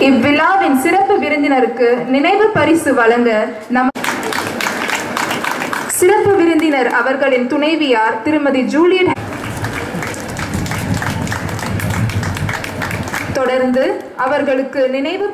இவ்விழாவின் சிறப்பு விருந்தினருக்கு நினைவு பரிசு வழங்க நம் சிறப்பு விருந்தினர் அவர்களின் துணைவியார் திருமதி ஜூலியட் தொடர்ந்து அவர்களுக்கு நினைவு